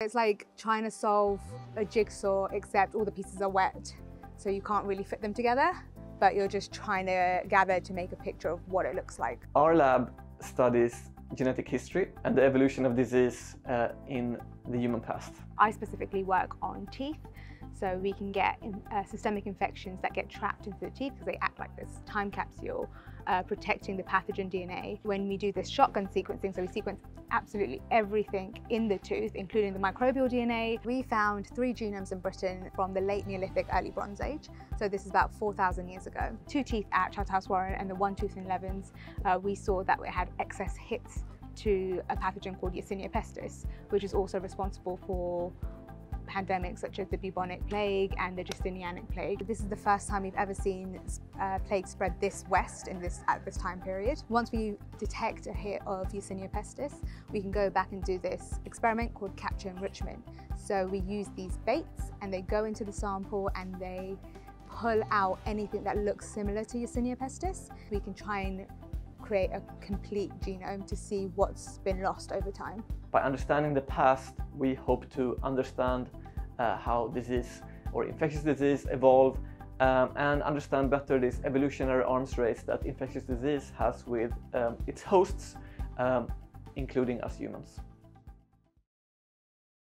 It's like trying to solve a jigsaw except all the pieces are wet so you can't really fit them together but you're just trying to gather to make a picture of what it looks like. Our lab studies genetic history and the evolution of disease uh, in the human past. I specifically work on teeth so we can get uh, systemic infections that get trapped into the teeth because they act like this time capsule uh, protecting the pathogen DNA. When we do this shotgun sequencing, so we sequence absolutely everything in the tooth, including the microbial DNA. We found three genomes in Britain from the late Neolithic, early Bronze Age. So this is about 4,000 years ago. Two teeth at Charterhouse Warren and the one tooth in Levens, uh, we saw that we had excess hits to a pathogen called Yersinia pestis, which is also responsible for pandemics such as the bubonic plague and the Justinianic plague. This is the first time we've ever seen uh, plague spread this west in this at this time period. Once we detect a hit of Yersinia pestis, we can go back and do this experiment called capture enrichment. So we use these baits and they go into the sample and they pull out anything that looks similar to Yersinia pestis. We can try and create a complete genome to see what's been lost over time. By understanding the past, we hope to understand uh, how disease or infectious disease evolve um, and understand better this evolutionary arms race that infectious disease has with um, its hosts, um, including us humans.